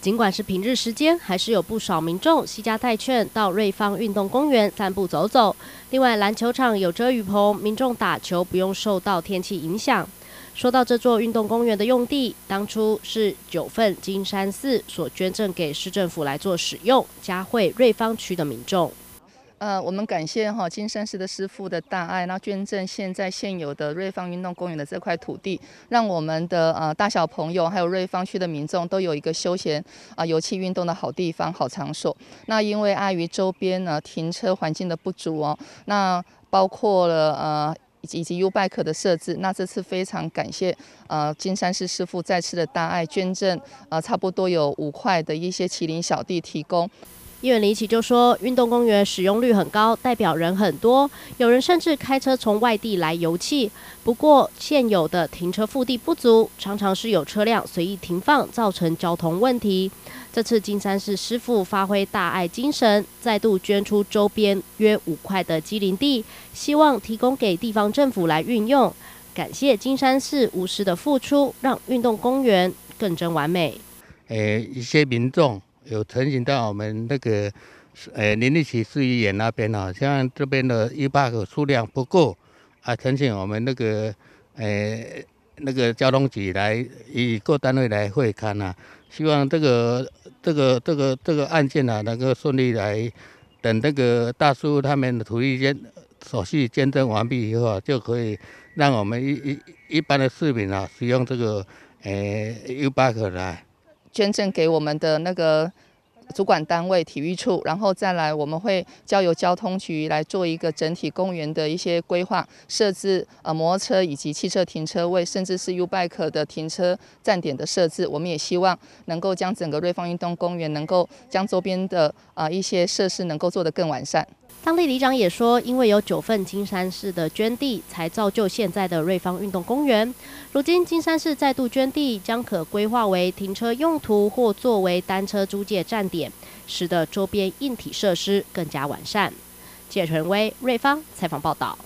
尽管是平日时间，还是有不少民众惜家带券到瑞芳运动公园散步走走。另外，篮球场有遮雨棚，民众打球不用受到天气影响。说到这座运动公园的用地，当初是九份金山寺所捐赠给市政府来做使用，嘉惠瑞芳区的民众。呃，我们感谢哈金山寺的师傅的大爱，那捐赠现在现有的瑞芳运动公园的这块土地，让我们的呃大小朋友还有瑞芳区的民众都有一个休闲啊游憩运动的好地方、好场所。那因为碍于周边呢停车环境的不足哦，那包括了呃以及以及 U bike 的设置，那这次非常感谢呃金山市师傅再次的大爱捐赠呃差不多有五块的一些麒麟小弟提供。议员李奇就说，运动公园使用率很高，代表人很多，有人甚至开车从外地来游憩。不过，现有的停车腹地不足，常常是有车辆随意停放，造成交通问题。这次金山市师傅发挥大爱精神，再度捐出周边约五块的机林地，希望提供给地方政府来运用。感谢金山市无私的付出，让运动公园更臻完美。诶，一些民众。有成行到我们那个，呃，林立奇市议员那边啊，像这边的一百个数量不够，啊，呈请我们那个，呃，那个交通局来以各单位来会勘呐，希望这个这个这个这个案件啊能够顺利来，等那个大叔他们的土地捐手续捐赠完毕以后，就可以让我们一一一般的市民啊使用这个，呃，U 八克来。捐赠给我们的那个主管单位体育处，然后再来我们会交由交通局来做一个整体公园的一些规划设置，呃，摩托车以及汽车停车位，甚至是 U bike 的停车站点的设置，我们也希望能够将整个瑞芳运动公园能够将周边的啊一些设施能够做得更完善。当地里长也说，因为有九份金山市的捐地，才造就现在的瑞芳运动公园。如今金山市再度捐地，将可规划为停车用途或作为单车租借站点，使得周边硬体设施更加完善。谢纯威，瑞芳采访报道。